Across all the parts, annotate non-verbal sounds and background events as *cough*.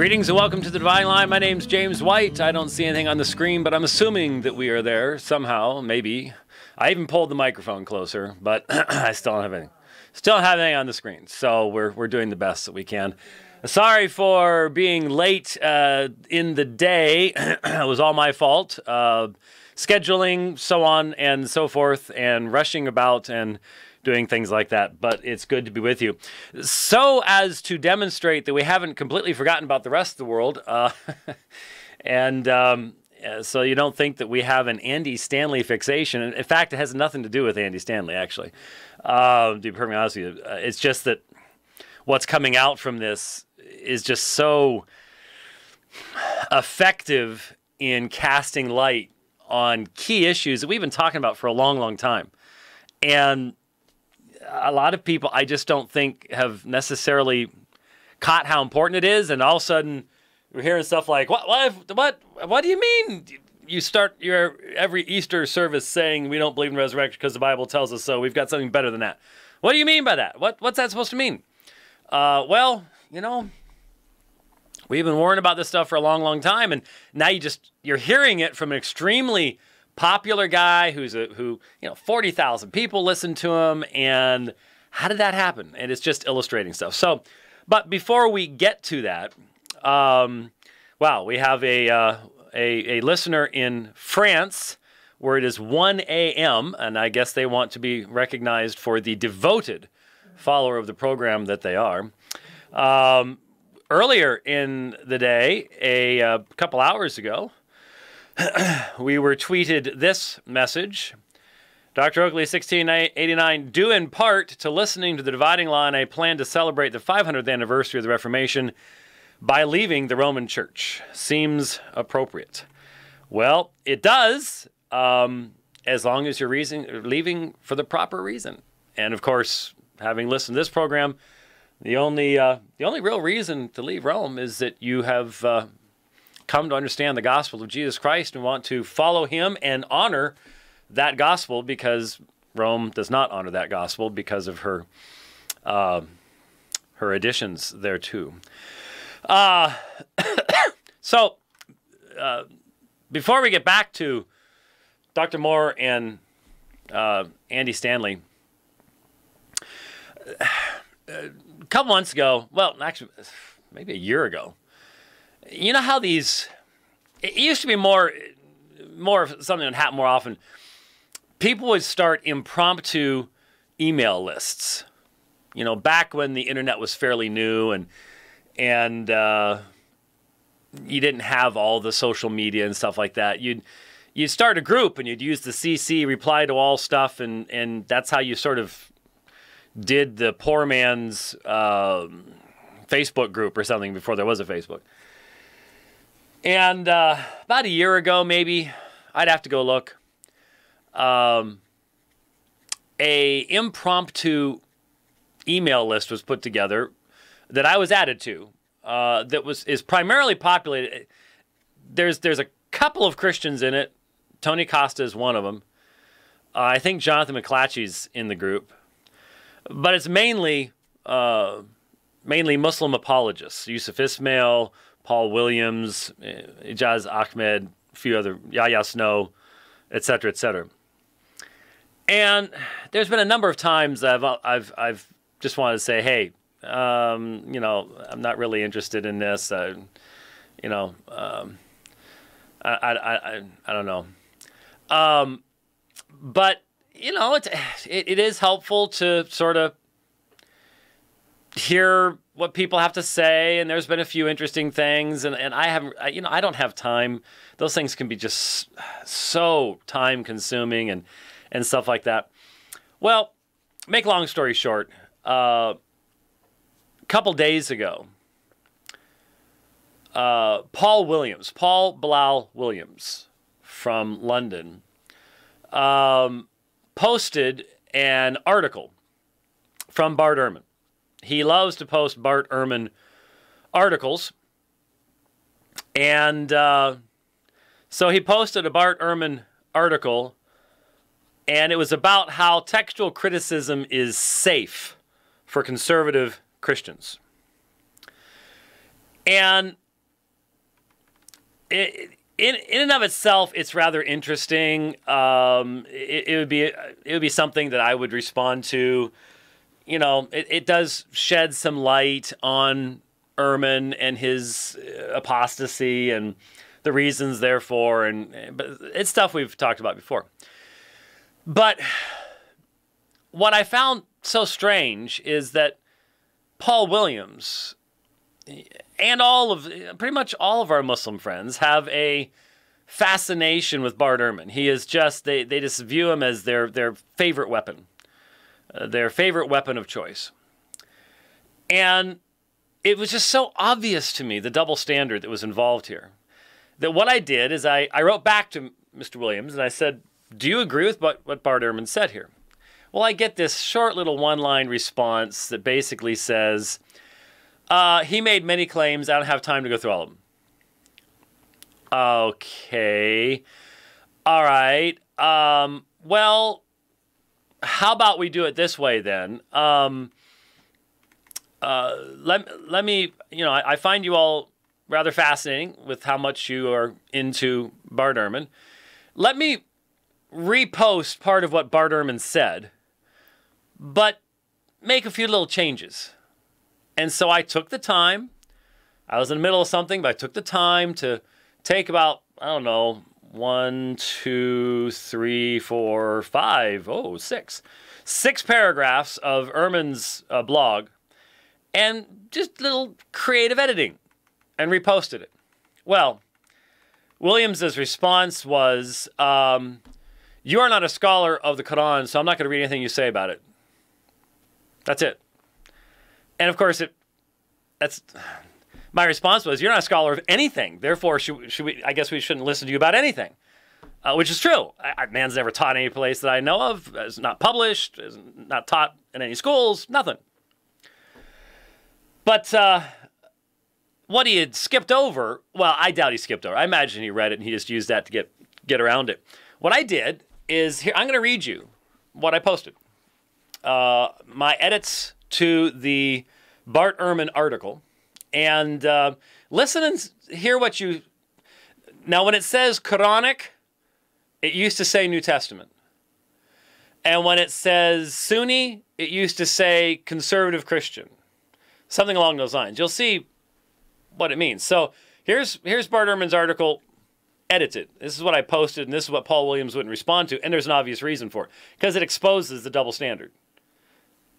Greetings and welcome to the Dividing Line. My name's James White. I don't see anything on the screen, but I'm assuming that we are there somehow, maybe. I even pulled the microphone closer, but *clears throat* I still don't have anything. Still don't have anything on the screen, so we're, we're doing the best that we can. Sorry for being late uh, in the day. *clears throat* it was all my fault. Uh, scheduling, so on and so forth, and rushing about and doing things like that. But it's good to be with you. So, as to demonstrate that we haven't completely forgotten about the rest of the world, uh, *laughs* and um, so you don't think that we have an Andy Stanley fixation. In fact, it has nothing to do with Andy Stanley, actually. Uh, to be perfectly honest with you, uh, it's just that what's coming out from this is just so effective in casting light on key issues that we've been talking about for a long, long time. And a lot of people, I just don't think, have necessarily caught how important it is. And all of a sudden, we're hearing stuff like, "What? What? What? What do you mean?" You start your every Easter service saying we don't believe in resurrection because the Bible tells us so. We've got something better than that. What do you mean by that? What What's that supposed to mean? Uh, well, you know, we've been worrying about this stuff for a long, long time, and now you just you're hearing it from an extremely popular guy who's a who you know forty thousand people listen to him, and how did that happen? And it's just illustrating stuff. So, but before we get to that, um, wow, we have a, uh, a a listener in France where it is 1 a.m., and I guess they want to be recognized for the devoted follower of the program that they are. Um, earlier in the day, a, a couple hours ago, *clears throat* we were tweeted this message. Dr. Oakley, 1689, due in part to listening to the dividing line, I plan to celebrate the 500th anniversary of the Reformation by leaving the Roman Church. Seems appropriate. Well, it does, um, as long as you're reason, leaving for the proper reason. And of course, having listened to this program, the only uh, the only real reason to leave Rome is that you have uh, come to understand the gospel of Jesus Christ and want to follow Him and honor that gospel because Rome does not honor that gospel because of her uh, her additions thereto. Uh, *coughs* so, uh, before we get back to Dr. Moore and uh, Andy Stanley, *sighs* a couple months ago, well, actually, maybe a year ago, you know how these, it used to be more, more of something that happened more often. People would start impromptu email lists. You know, back when the internet was fairly new and and uh, you didn't have all the social media and stuff like that. You'd you'd start a group and you'd use the CC reply to all stuff, and and that's how you sort of did the poor man's uh, Facebook group or something before there was a Facebook. And uh, about a year ago, maybe I'd have to go look. Um, a impromptu email list was put together that I was added to. Uh, that was is primarily populated. There's there's a couple of Christians in it. Tony Costa is one of them. Uh, I think Jonathan McLatchie's in the group, but it's mainly uh, mainly Muslim apologists. Yusuf Ismail, Paul Williams, Ijaz Ahmed, a few other Yahya Snow, etc., etc. And there's been a number of times I've I've I've just wanted to say, hey, um, you know, I'm not really interested in this. Uh, you know, um, I, I, I, I don't know. Um, but you know, it's, it, it is helpful to sort of hear what people have to say and there's been a few interesting things and, and i haven't I, you know i don't have time. Those things can be just so time consuming and and stuff like that. Well make long story short uh, a couple days ago uh, paul williams paul bilal williams from london um, posted an article from bart ehrman he loves to post Bart Ehrman articles. And uh, so he posted a Bart Ehrman article, and it was about how textual criticism is safe for conservative Christians. And it, in in and of itself, it's rather interesting. Um, it, it, would be it would be something that I would respond to. You know, it, it does shed some light on Ehrman and his uh, apostasy and the reasons therefore, and but it's stuff we've talked about before. But what I found so strange is that Paul Williams and all of pretty much all of our Muslim friends have a fascination with Bart Ehrman. He is just they they just view him as their their favorite weapon, their favorite weapon of choice. And it was just so obvious to me the double standard that was involved here. That what I did is I, I wrote back to Mr. Williams and I said, Do you agree with what, what Bart Ehrman said here? Well, I get this short little one line response that basically says, uh, He made many claims. I don't have time to go through all of them. Okay. All right. Um, well, how about we do it this way then? Um, uh, let, let me, you know, I, I, find you all rather fascinating with how much you are into Bart Ehrman. Let me repost part of what Bart Ehrman said, but make a few little changes. And so I took the time. I was in the middle of something, but I took the time to take about, I don't know, one, two, three, four, five, oh, six, six paragraphs of Ehrman's uh, blog and just little creative editing and reposted it. Well, Williams's response was, um, "You are not a scholar of the Quran, so I'm not going to read anything you say about it." That's it. And of course, it. That's my response was, "You're not a scholar of anything. Therefore, should, should we? I guess we shouldn't listen to you about anything." Uh, which is true. I, man's never taught any place that I know of. Is not published. Is not taught in any schools. Nothing. But uh, what he had skipped over, well, I doubt he skipped over. I imagine he read it and he just used that to get get around it. What I did is here. I'm going to read you what I posted. Uh, my edits to the Bart Ehrman article, and uh, listen and hear what you. Now, when it says Quranic, it used to say New Testament. And when it says Sunni, it used to say conservative Christian something along those lines. You'll see what it means. So here's here's Bart Ehrman's article edited. This is what I posted, and this is what Paul Williams wouldn't respond to, and there's an obvious reason for it because it exposes the double standard,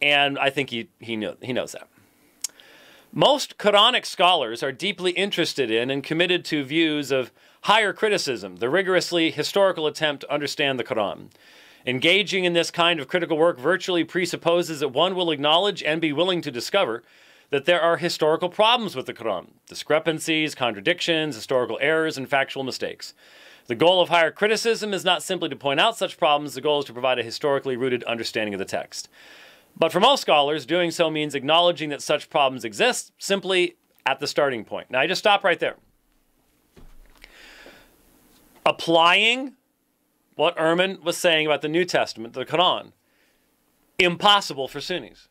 and I think he he knew he knows that. Most Quranic scholars are deeply interested in and committed to views of higher criticism, the rigorously historical attempt to understand the Quran. Engaging in this kind of critical work virtually presupposes that one will acknowledge and be willing to discover that there are historical problems with the Quran discrepancies, contradictions, historical errors, and factual mistakes. The goal of higher criticism is not simply to point out such problems, the goal is to provide a historically rooted understanding of the text. But for most scholars, doing so means acknowledging that such problems exist simply at the starting point. Now, I just stop right there. Applying what Ehrman was saying about the New Testament, the Quran, impossible for Sunnis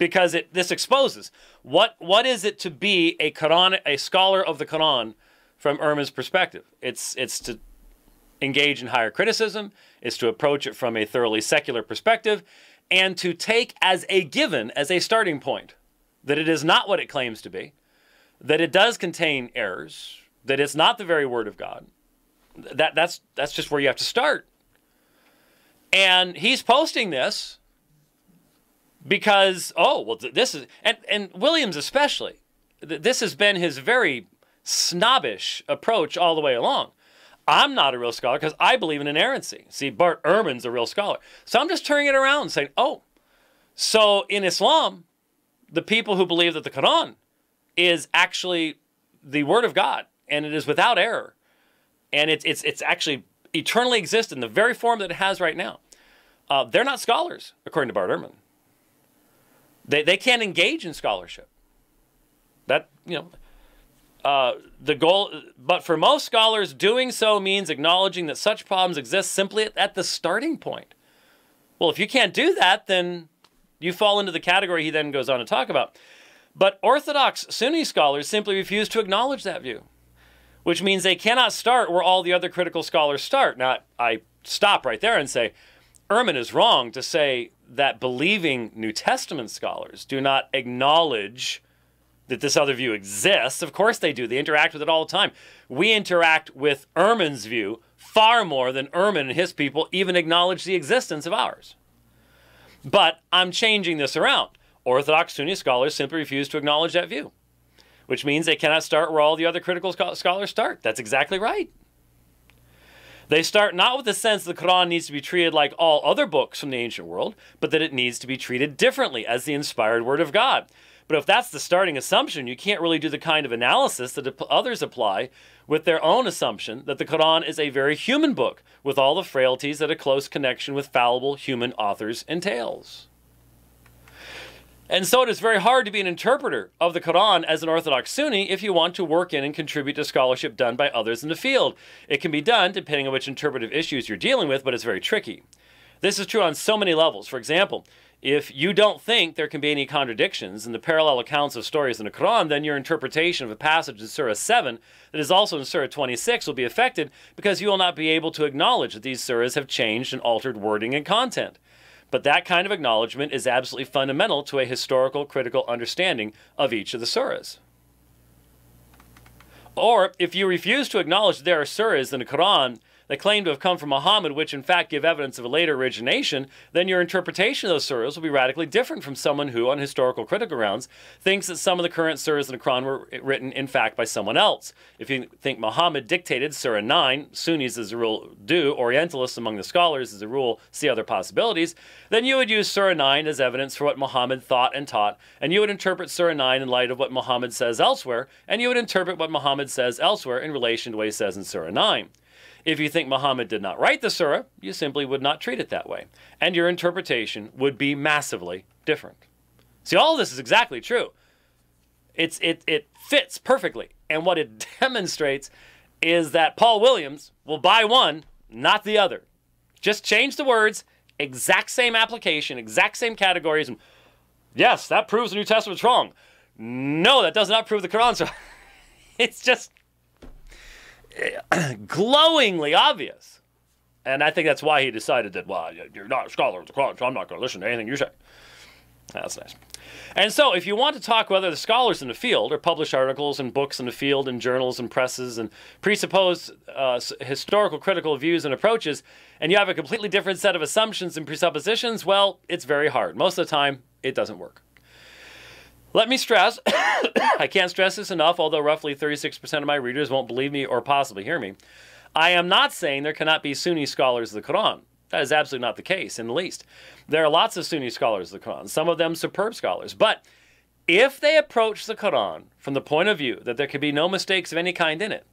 because it this exposes what what is it to be a Quran a scholar of the Quran from Ehrman's perspective. It's it's to engage in higher criticism, it's to approach it from a thoroughly secular perspective, and to take as a given, as a starting point, that it is not what it claims to be, that it does contain errors, that it's not the very word of God. That that's that's just where you have to start. And he's posting this because oh well this is and and Williams especially this has been his very snobbish approach all the way along. I'm not a real scholar because I believe in inerrancy. See, Bart Ehrman's a real scholar. So I'm just turning it around and saying, oh, so in Islam, the people who believe that the Quran is actually the word of God and it is without error, and it's it's it's actually eternally exists in the very form that it has right now. Uh, they're not scholars, according to Bart Ehrman. They, they can't engage in scholarship. That, you know, uh, the goal, but for most scholars, doing so means acknowledging that such problems exist simply at, at the starting point. Well, if you can't do that, then you fall into the category he then goes on to talk about. But Orthodox Sunni scholars simply refuse to acknowledge that view. which means they cannot start where all the other critical scholars start. Now, I stop right there and say, Ehrman is wrong to say that believing New Testament scholars do not acknowledge that this other view exists. Of course they do. They interact with it all the time. We interact with Ehrman's view far more than Ehrman and his people even acknowledge the existence of ours. But I'm changing this around. Orthodox Sunni scholars simply refuse to acknowledge that view, which means they cannot start where all the other critical scholars start. That's exactly right. They start not with the sense that the Quran needs to be treated like all other books from the ancient world, but that it needs to be treated differently as the inspired word of God. But if that's the starting assumption, you can't really do the kind of analysis that others apply with their own assumption that the Quran is a very human book with all the frailties that a close connection with fallible human authors entails. And so it is very hard to be an interpreter of the Quran as an Orthodox Sunni if you want to work in and contribute to scholarship done by others in the field. It can be done depending on which interpretive issues you're dealing with, but it's very tricky. This is true on so many levels. For example, if you don't think there can be any contradictions in the parallel accounts of stories in the Quran, then your interpretation of a passage in Surah 7 that is also in Surah 26 will be affected because you will not be able to acknowledge that these surahs have changed and altered wording and content. But that kind of acknowledgement is absolutely fundamental to a historical critical understanding of each of the surahs. Or if you refuse to acknowledge there are surahs in the Quran that claim to have come from Muhammad, which in fact give evidence of a later origination, then your interpretation of those surahs will be radically different from someone who, on historical critical grounds, thinks that some of the current surahs in the Quran were written, in fact, by someone else. If you think Muhammad dictated Surah 9, Sunnis as a rule do, Orientalists among the scholars as a rule see other possibilities, then you would use Surah 9 as evidence for what Muhammad thought and taught, and you would interpret Surah 9 in light of what Muhammad says elsewhere, and you would interpret what Muhammad says elsewhere in relation to what he says in Surah 9. If you think Muhammad did not write the surah, you simply would not treat it that way, and your interpretation would be massively different. See, all this is exactly true. It's, it, it fits perfectly. And what it *laughs* demonstrates is that Paul Williams will buy one, not the other. Just change the words, exact same application, exact same categories. And yes, that proves the New Testament's wrong. No, that does not prove the Quran's *laughs* wrong. it's just *clears throat* glowingly obvious. And I think that's why he decided that, well, you're not a scholar of the Quran, so I'm not going to listen to anything you say. That's nice. And so, if you want to talk whether the scholars in the field or publish articles and books in the field and journals and presses and presuppose uh, historical critical views and approaches, and you have a completely different set of assumptions and presuppositions, well, it's very hard. Most of the time, it doesn't work. Let me stress, *coughs* I can't stress this enough, although roughly 36% of my readers won't believe me or possibly hear me. I am not saying there cannot be Sunni scholars of the Quran. That is absolutely not the case in the least. There are lots of Sunni scholars of the Quran, some of them superb scholars. But if they approach the Quran from the point of view that there can be no mistakes of any kind in it,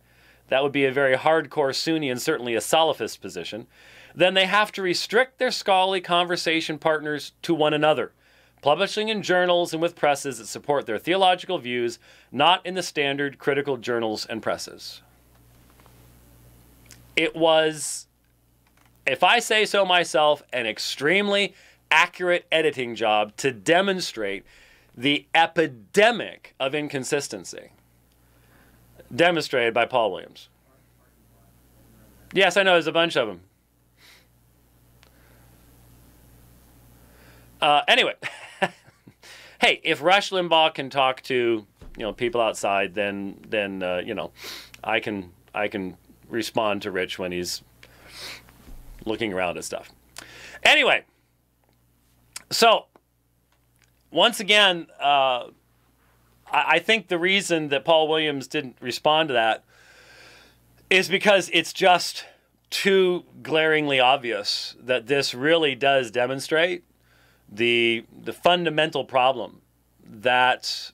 that would be a very hardcore Sunni and certainly a Salafist position, then they have to restrict their scholarly conversation partners to one another publishing in journals and with presses that support their theological views, not in the standard critical journals and presses. It was, if I say so myself, an extremely accurate editing job to demonstrate the epidemic of inconsistency demonstrated by Paul Williams. Yes, I know there's a bunch of them. Uh, anyway. *laughs* hey, if Rush Limbaugh can talk to you know people outside, then then uh, you know I can I can respond to Rich when he's looking around at stuff. Anyway, so once again, uh, I, I think the reason that Paul Williams didn't respond to that is because it's just too glaringly obvious that this really does demonstrate the the fundamental problem that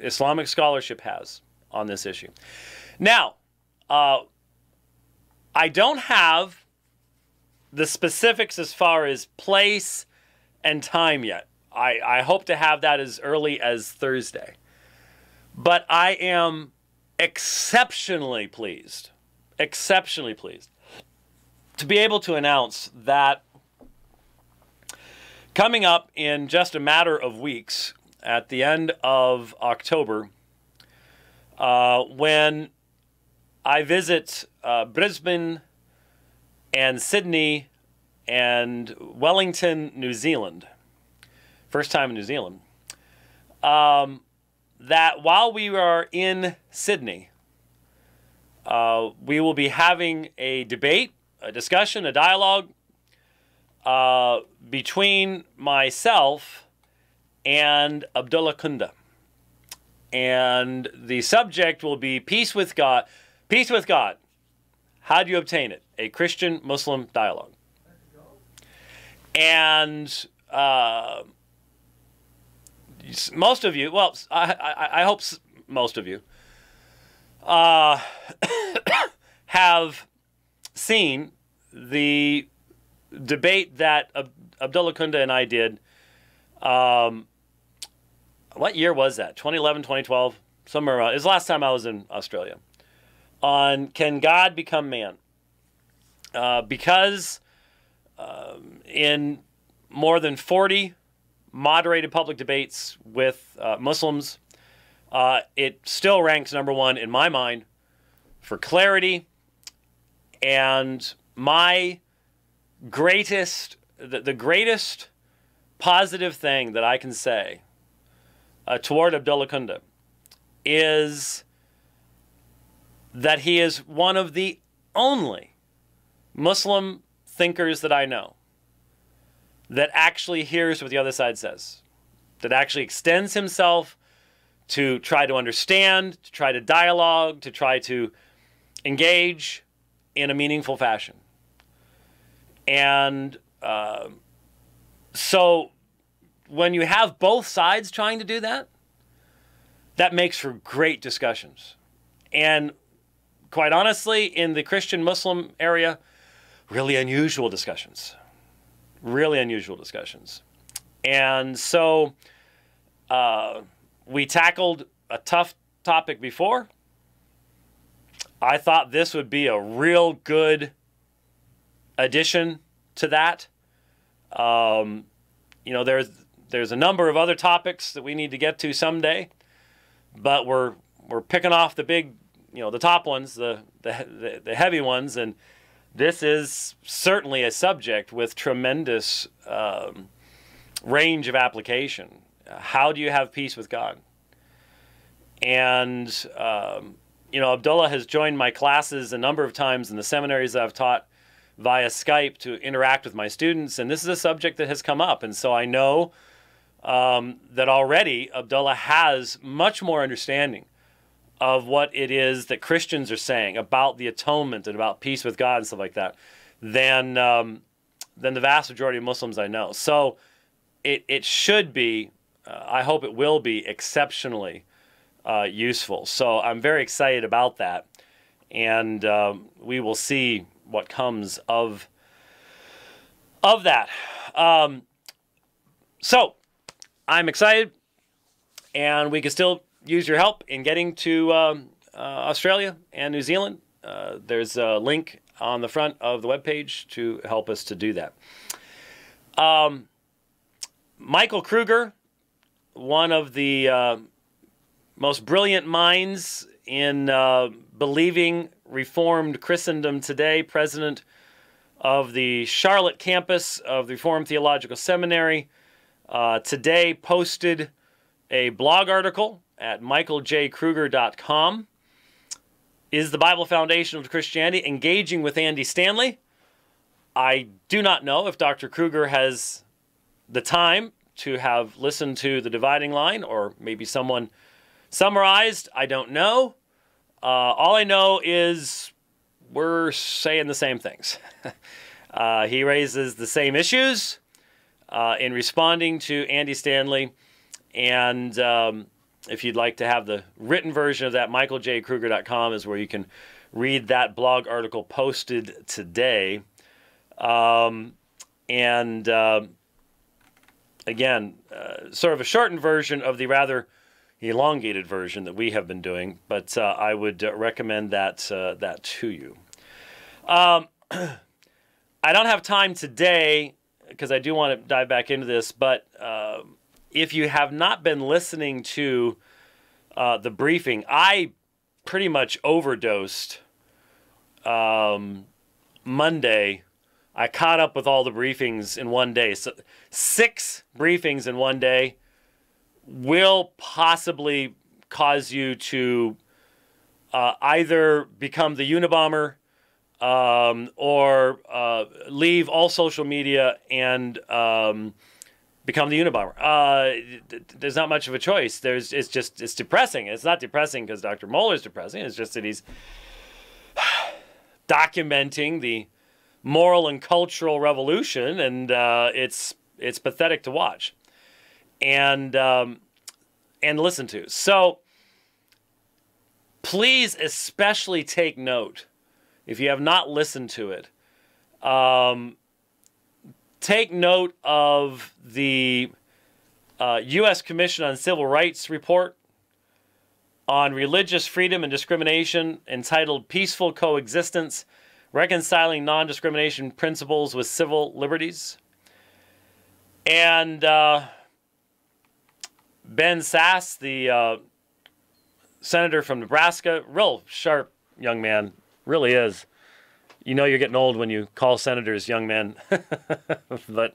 Islamic scholarship has on this issue. Now, uh, I don't have the specifics as far as place and time yet. I, I hope to have that as early as Thursday. But I am exceptionally pleased, exceptionally pleased to be able to announce that Coming up in just a matter of weeks, at the end of October, uh, when I visit uh, Brisbane and Sydney and Wellington, New Zealand. First time in New Zealand. Um, that while we are in Sydney, uh, we will be having a debate, a discussion, a dialogue uh, between myself and Abdullah Kunde. And the subject will be peace with God. Peace with God. How do you obtain it? A Christian Muslim dialogue. And uh, most of you, well, I, I, I hope most of you, uh, *coughs* have seen the debate that Abdullah Kunde and I did. Um, what year was that? 2011, 2012? Somewhere around. It was last time I was in Australia. On Can God Become Man? Uh, because um, in more than 40 moderated public debates with uh, Muslims, uh, it still ranks number one in my mind for clarity. And my greatest, the, the greatest positive thing that I can say uh, toward Abdullah Kunde is that he is one of the only Muslim thinkers that I know that actually hears what the other side says, that actually extends himself to try to understand, to try to dialogue, to try to engage in a meaningful fashion. And uh, so when you have both sides trying to do that, that makes for great discussions. And quite honestly, in the Christian Muslim area, really unusual discussions. Really unusual discussions. And so uh, we tackled a tough topic before. I thought this would be a real good addition to that. Um, you know, there's there's a number of other topics that we need to get to someday, but we're we're picking off the big, you know, the top ones, the the the heavy ones, and this is certainly a subject with tremendous um, range of application. How do you have peace with God? And um, you know, Abdullah has joined my classes a number of times in the seminaries I've taught via Skype to interact with my students, and this is a subject that has come up, and so I know um, that already Abdullah has much more understanding of what it is that Christians are saying about the atonement and about peace with God and stuff like that than um, than the vast majority of Muslims I know. So it it should be, uh, I hope it will be exceptionally uh, useful. So I'm very excited about that, and um, we will see what comes of of that. Um, so I'm excited, and we can still use your help in getting to um, uh, Australia and New Zealand. Uh, there's a link on the front of the webpage to help us to do that. Um, Michael Kruger, one of the uh, most brilliant minds in uh, believing Reformed Christendom today, president of the Charlotte campus of the Reformed Theological Seminary, uh, today posted a blog article at michaeljkruger.com. Is the Bible foundation of Christianity engaging with Andy Stanley? I do not know if Dr. Kruger has the time to have listened to the dividing line or maybe someone summarized. I don't know. Uh, all I know is we're saying the same things. *laughs* uh, he raises the same issues uh, in responding to Andy Stanley. And um, if you'd like to have the written version of that, michaeljkruger.com is where you can read that blog article posted today. Um, and uh, again, uh, sort of a shortened version of the rather elongated version that we have been doing, but uh, I would uh, recommend that uh, that to you. Um, *clears throat* I don't have time today because I do want to dive back into this, but um, if you have not been listening to uh, the briefing, I pretty much overdosed um, Monday, I caught up with all the briefings in one day. So six briefings in one day will possibly cause you to uh, either become the Unabomber um, or uh, leave all social media and um, become the Unabomber. Uh, there's not much of a choice. There's it's just it's depressing. It's not depressing because Dr. is depressing. It's just that he's *sighs* documenting the moral and cultural revolution, and uh, it's it's pathetic to watch and um, and listen to. So please, especially take note if you have not listened to it. Um, take note of the uh, U.S. Commission on Civil Rights report on religious freedom and discrimination entitled Peaceful Coexistence Reconciling Non Discrimination Principles with Civil Liberties. And uh, Ben Sasse, the uh, senator from Nebraska, real sharp young man, really is. You know you're getting old when you call senators young men. *laughs* but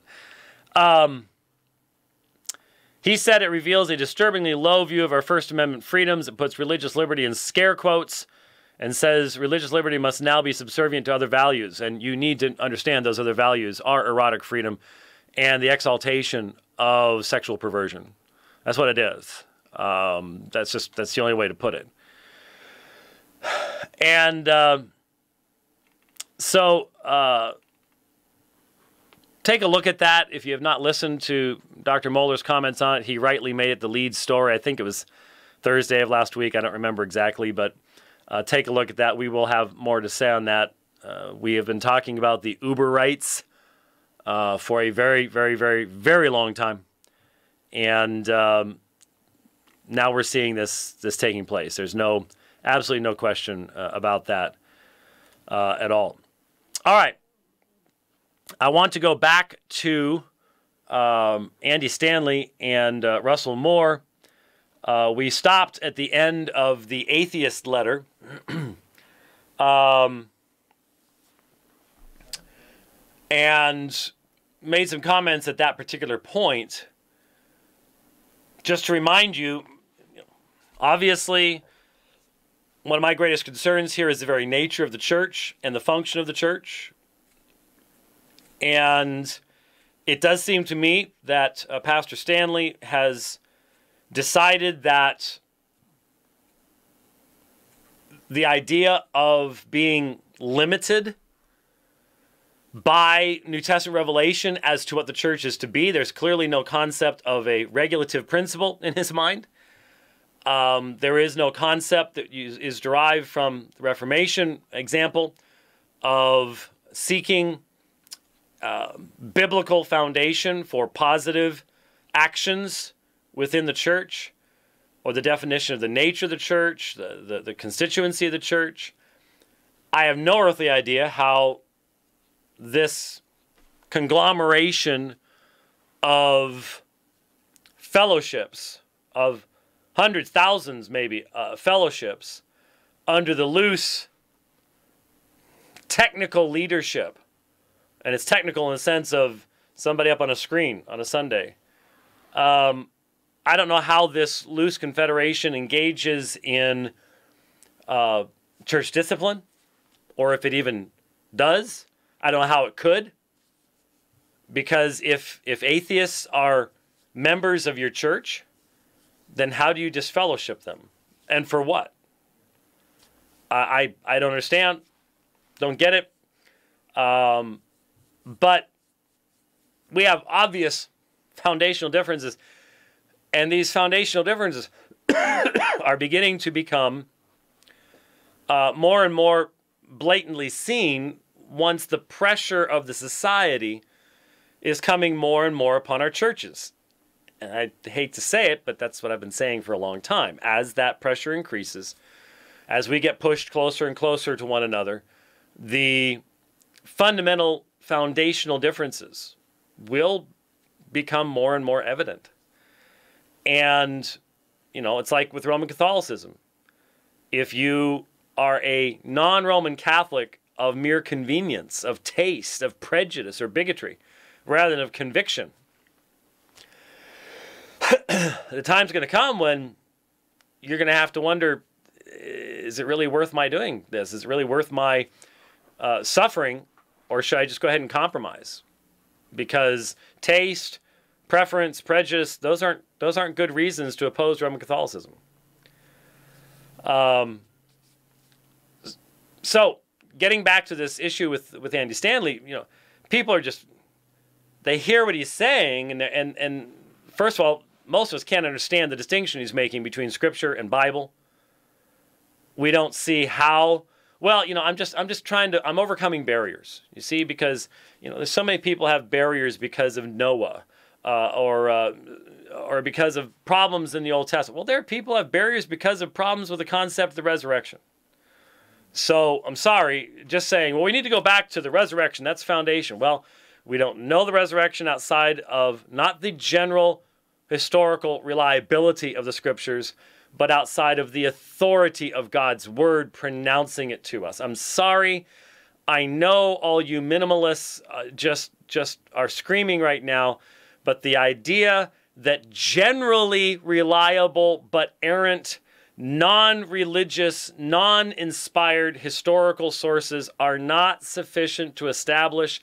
um, he said it reveals a disturbingly low view of our First Amendment freedoms. It puts religious liberty in scare quotes and says religious liberty must now be subservient to other values. And you need to understand those other values are erotic freedom and the exaltation of sexual perversion. That's what it is. Um, that's just that's the only way to put it. And uh, so uh, take a look at that. If you have not listened to Dr. Mohler's comments on it, he rightly made it the lead story. I think it was Thursday of last week. I don't remember exactly, but uh, take a look at that. We will have more to say on that. Uh, we have been talking about the Uber rights uh, for a very, very, very, very long time, and um, now we're seeing this this taking place. There's no, absolutely no question uh, about that uh, at all. All right, I want to go back to um, Andy Stanley and uh, Russell Moore. we stopped at the end of the atheist letter *clears throat* um, and made some comments at that particular point. Just to remind you, obviously, one of my greatest concerns here is the very nature of the church and the function of the church. And it does seem to me that uh, Pastor Stanley has decided that the idea of being limited by New Testament revelation as to what the church is to be. There's clearly no concept of a regulative principle in his mind. Um, there is no concept that is derived from the Reformation example of seeking uh, biblical foundation for positive actions within the church or the definition of the nature of the church, the, the, the constituency of the church. I have no earthly idea how this conglomeration of fellowships, of hundreds, thousands maybe, uh, fellowships under the loose technical leadership. And it's technical in the sense of somebody up on a screen on a Sunday. Um, I don't know how this loose confederation engages in uh, church discipline, or if it even does. I don't know how it could, because if if atheists are members of your church, then how do you disfellowship them, and for what? I I, I don't understand, don't get it. Um, but we have obvious foundational differences and these foundational differences *coughs* are beginning to become uh, more and more blatantly seen once the pressure of the society is coming more and more upon our churches. And I hate to say it, but that's what I've been saying for a long time. As that pressure increases, as we get pushed closer and closer to one another, the fundamental foundational differences will become more and more evident. And, you know, it's like with Roman Catholicism. If you are a non Roman Catholic of mere convenience, of taste, of prejudice or bigotry, rather than of conviction. *clears throat* the time's going to come when you're going to have to wonder is it really worth my doing this? Is it really worth my uh, suffering? Or should I just go ahead and compromise? Because taste, preference, prejudice, those aren't, those aren't good reasons to oppose Roman Catholicism. Um, so, getting back to this issue with, with Andy Stanley, you know, people are just, they hear what he's saying, and, and, and first of all, most of us can't understand the distinction he's making between Scripture and Bible. We don't see how. Well, you know, I'm just I'm just trying to I'm overcoming barriers. You see, because you know, there's so many people have barriers because of Noah, uh, or uh, or because of problems in the Old Testament. Well, there are people have barriers because of problems with the concept of the resurrection. So I'm sorry, just saying. Well, we need to go back to the resurrection. That's foundation. Well, we don't know the resurrection outside of not the general historical reliability of the scriptures, but outside of the authority of God's word pronouncing it to us. I'm sorry. I know all you minimalists uh, just just are screaming right now, but the idea that generally reliable but errant, non-religious, non-inspired historical sources are not sufficient to establish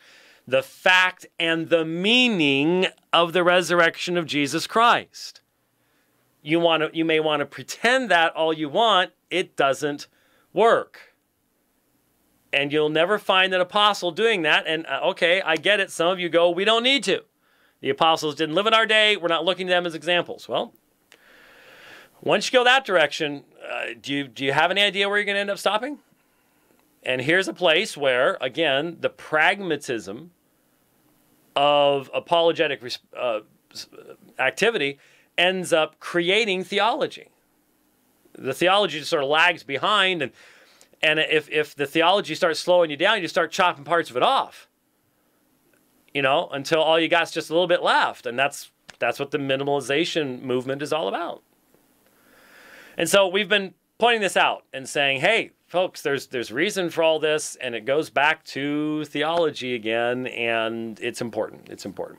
the fact and the meaning of the resurrection of Jesus Christ. You want to you may want to pretend that all you want, it doesn't work. And you'll never find an apostle doing that and uh, okay, I get it. Some of you go, we don't need to. The apostles didn't live in our day. We're not looking to them as examples. Well, once you go that direction, uh, do you do you have any idea where you're going to end up stopping? And here's a place where, again, the pragmatism of apologetic uh, activity ends up creating theology. The theology just sort of lags behind, and and if if the theology starts slowing you down, you start chopping parts of it off. You know, until all you got is just a little bit left, and that's that's what the minimalization movement is all about. And so we've been pointing this out and saying, hey, folks, there's there's reason for all this, and it goes back to theology again, and it's important. It's important.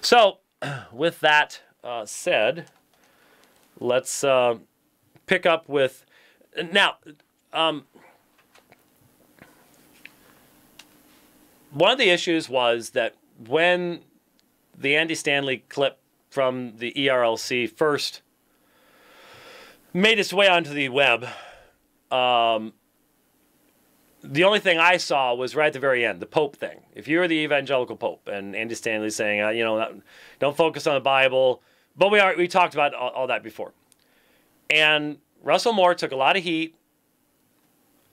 So, *clears throat* with that uh, said, let's uh, pick up with now. Um, one of the issues was that when the Andy Stanley clip from the ERLC first made its way onto the web, um, the only thing I saw was right at the very end, the Pope thing. If you're the evangelical Pope, and Andy Stanley saying, uh, you know, don't focus on the Bible, but we are we talked about all, all that before, and Russell Moore took a lot of heat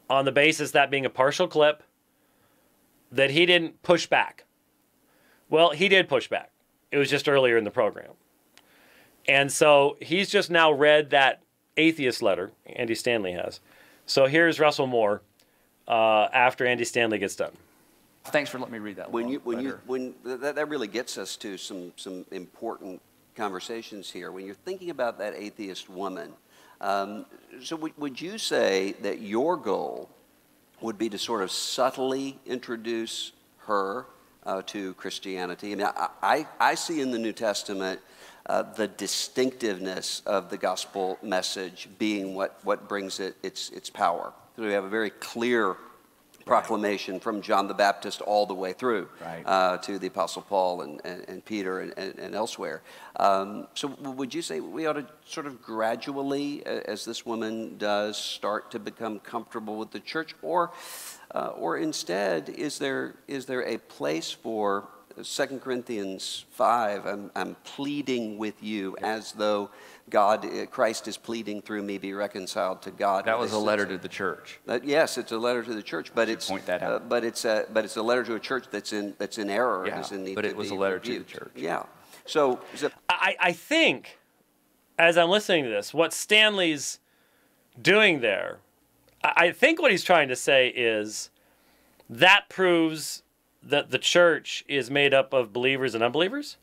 on the basis that being a partial clip, that he didn't push back. Well, he did push back. It was just earlier in the program, and so he's just now read that atheist letter Andy Stanley has. So here's Russell Moore uh, after Andy Stanley gets done. Thanks for letting me read that. When you when letter. you when that, that really gets us to some some important conversations here. When you're thinking about that atheist woman, um, so w- would you say that your goal would be to sort of subtly introduce her uh, to Christianity? I mean, I, I, I, see in the New Testament uh, the distinctiveness of the gospel message being what, what brings it its, its power. So we have a very clear proclamation right. from John the Baptist all the way through right. uh, to the Apostle Paul and, and, and Peter and, and, and elsewhere. Um, so, would you say we ought to sort of gradually, as this woman does, start to become comfortable with the church? Or, uh, or instead, is there, is there a place for 2 Corinthians 5? I'm, I'm pleading with you as though God, uh, Christ is pleading through me, be reconciled to God. That was a letter to the church. Uh, yes, it's a letter to the church, but it's point that uh, out. Uh, but it's a but it's a letter to a church that's in that's in error. Yeah, in but it was a letter rebuked. to the church. Yeah. So, so I, I think, as I'm listening to this, what Stanley's doing there, I, I think what he's trying to say is that proves that the church is made up of believers and unbelievers.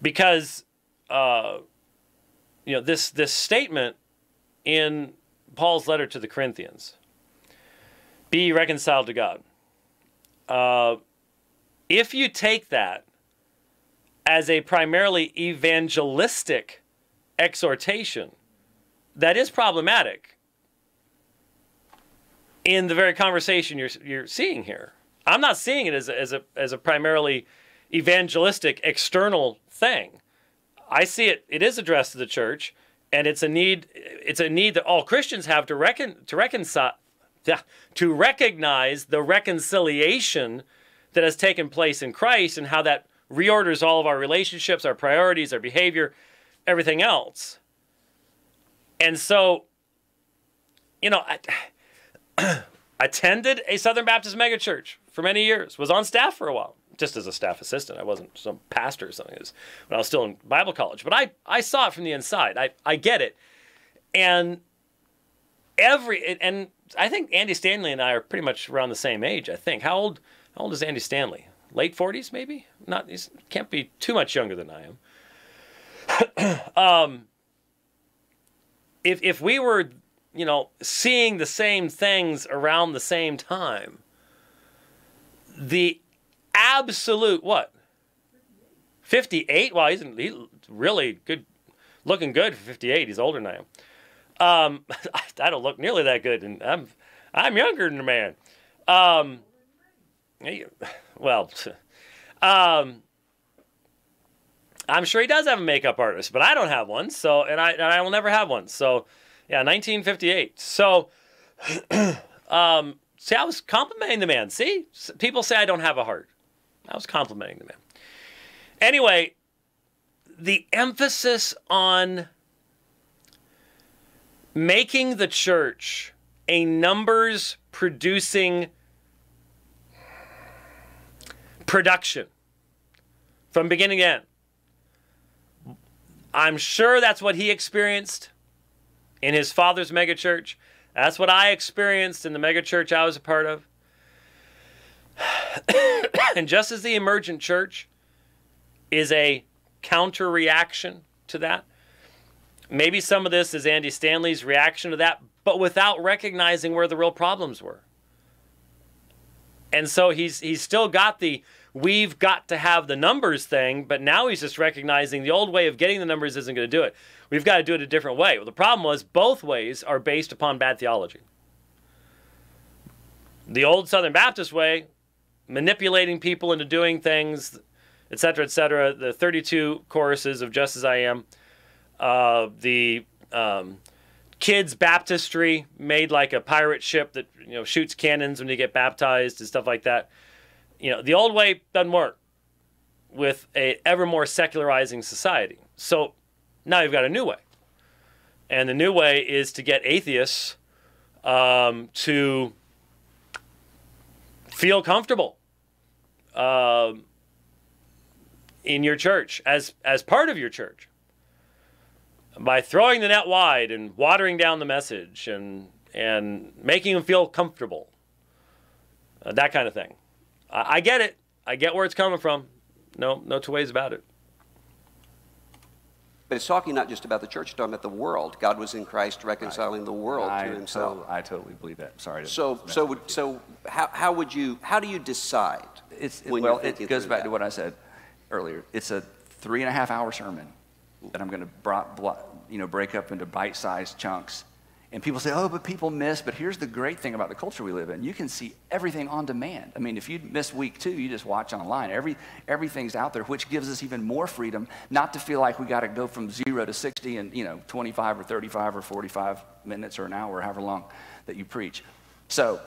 Because uh, you know, this this statement in Paul's letter to the Corinthians be reconciled to God. Uh, if you take that as a primarily evangelistic exhortation, that is problematic in the very conversation you're, you're seeing here. I'm not seeing it as a, as a, as a primarily evangelistic external thing. I see it, it is addressed to the church, and it's a need, it's a need that all Christians have to, reckon, to reconcile, to recognize the reconciliation that has taken place in Christ and how that reorders all of our relationships, our priorities, our behavior, everything else. And so, you know, I *clears throat* attended a Southern Baptist megachurch for many years, was on staff for a while, just as a staff assistant. I wasn't some pastor or something. Was when I was still in Bible college. But I, I saw it from the inside. I, I get it. And every, and I think Andy Stanley and I are pretty much around the same age, I think. How old, how old is Andy Stanley? Late 40s, maybe? Not, he can't be too much younger than I am. *clears throat* um, if, if we were, you know, seeing the same things around the same time, the absolute what? 58? Well, he's, he's really good, looking good for 58. He's older than I am. Um, *laughs* I don't look nearly that good, and I'm I'm younger than the man. Um, well, *laughs* um, I'm sure he does have a makeup artist, but I don't have one. So, and I and I will never have one. So, yeah, 1958. So, *clears throat* um, see, I was complimenting the man. See, people say I don't have a heart. I was complimenting the man. Anyway, the emphasis on making the church a numbers producing production from beginning to end. I'm sure that's what he experienced in his father's megachurch. That's what I experienced in the megachurch I was a part of. *coughs* and just as the emergent church is a counter reaction to that, maybe some of this is Andy Stanley's reaction to that, but without recognizing where the real problems were. And so he's he's still got the we've got to have the numbers thing, but now he's just recognizing the old way of getting the numbers isn't going to do it. We've got to do it a different way. Well, the problem was both ways are based upon bad theology. The old Southern Baptist way, manipulating people into doing things, etc., etc. The 32 choruses of Just as I Am, uh, the um, kids' baptistry made like a pirate ship that you know shoots cannons when you get baptized and stuff like that. You know, the old way doesn't work with a ever more secularizing society. So now you've got a new way, and the new way is to get atheists um, to feel comfortable um, in your church as as part of your church by throwing the net wide and watering down the message and and making them feel comfortable. Uh, that kind of thing. I, I, get it. I get where it's coming from. No, no two ways about it. But it's talking not just about the church, it's talking about the world. God was in Christ reconciling right. the world I to Himself. Totally, I totally believe that. Sorry. so, so, so, how, how would you? How do you decide? It's it, well, it goes back that? to what I said earlier. It's a three and a half hour sermon that I'm going to you know, break up into bite-sized chunks. And people say, oh, but people miss. But here's the great thing about the culture we live in. You can see everything on demand. I mean, if you miss week two, you just watch online. Every, everything's out there, which gives us even more freedom not to feel like we got to go from zero to 60 in, you know, 25 or 35 or 45 minutes or an hour, however long that you preach. So,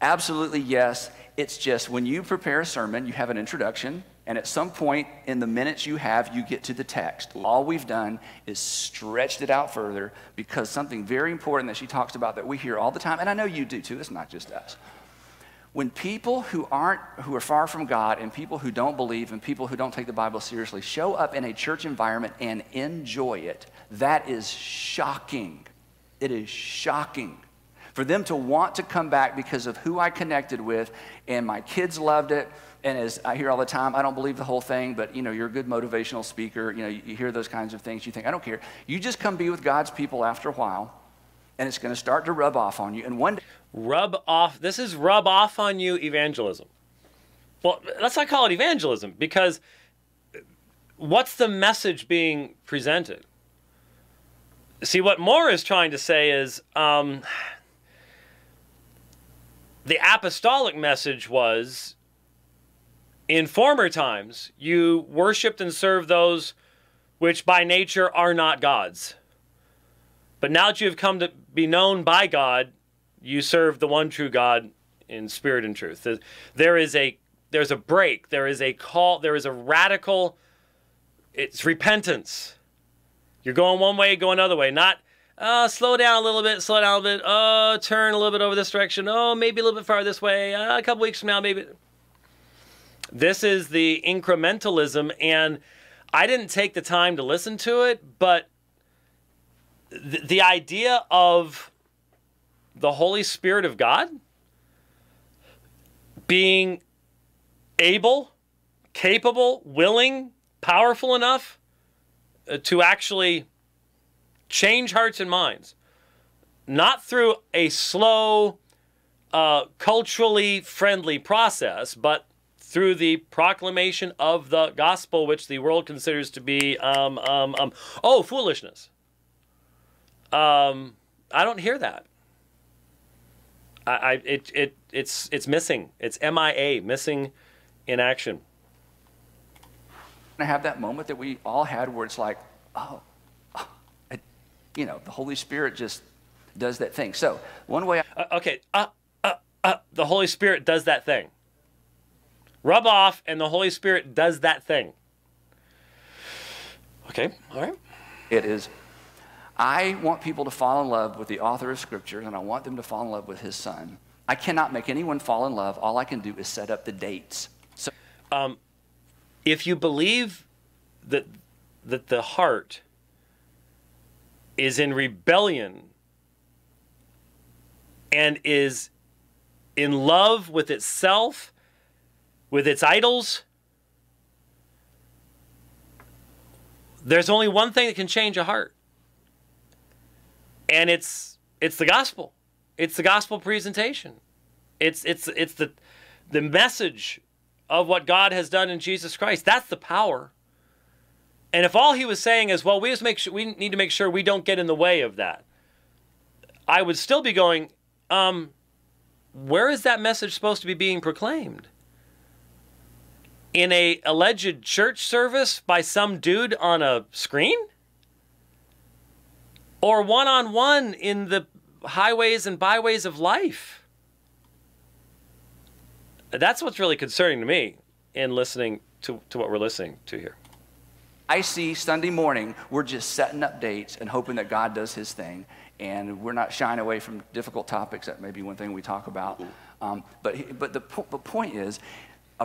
absolutely yes. It's just when you prepare a sermon, you have an introduction, and at some point in the minutes you have, you get to the text. All we've done is stretched it out further because something very important that she talks about that we hear all the time, and I know you do too, it's not just us. When people who aren't, who are far from God, and people who don't believe, and people who don't take the Bible seriously show up in a church environment and enjoy it, that is shocking. It is shocking for them to want to come back because of who I connected with, and my kids loved it, and as I hear all the time, I don't believe the whole thing, but you know, you're a good motivational speaker. You know, you, hear those kinds of things. You think, I don't care. You just come be with God's people after a while, and it's going to start to rub off on you. And one day, rub off. This is rub off on you evangelism. Well, let's not call it evangelism because what's the message being presented? See, what Moore is trying to say is um, the apostolic message was in former times, you worshiped and served those which by nature are not gods. But now that you have come to be known by God, you serve the one true God in spirit and truth. There is a there's a break. There is a call. There is a radical. It's repentance. You're going one way, going another way. Not uh, slow down a little bit, slow down a little bit. Oh, turn a little bit over this direction. Oh, maybe a little bit farther this way. Uh, a couple weeks from now, maybe. This is the incrementalism, and I didn't take the time to listen to it, but the, the idea of the Holy Spirit of God being able, capable, willing, powerful enough uh, to actually change hearts and minds, not through a slow, uh, culturally friendly process, but through the proclamation of the gospel, which the world considers to be, um, um, um, oh, foolishness. Um, I don't hear that. I, I, it, it, it's, it's missing. It's MIA, missing in action. I have that moment that we all had where it's like, oh, oh you know, the Holy Spirit just does that thing. So one way. I- uh, okay, uh, uh, uh, the Holy Spirit does that thing rub off, and the Holy Spirit does that thing. Okay, all right. It is. I want people to fall in love with the author of Scripture, and I want them to fall in love with his son. I cannot make anyone fall in love. All I can do is set up the dates. So, um, if you believe that that the heart is in rebellion and is in love with itself with its idols. There's only one thing that can change a heart. And it's it's the gospel. It's the gospel presentation. It's it's it's the the message of what God has done in Jesus Christ. That's the power. And if all he was saying is, well, we just make sure we need to make sure we don't get in the way of that, I would still be going, um, where is that message supposed to be being proclaimed? In a alleged church service by some dude on a screen? Or one on one in the highways and byways of life? That's what's really concerning to me in listening to, to what we're listening to here. I see Sunday morning, we're just setting up dates and hoping that God does his thing. And we're not shying away from difficult topics. That may be one thing we talk about. Um, but, but the, the point is,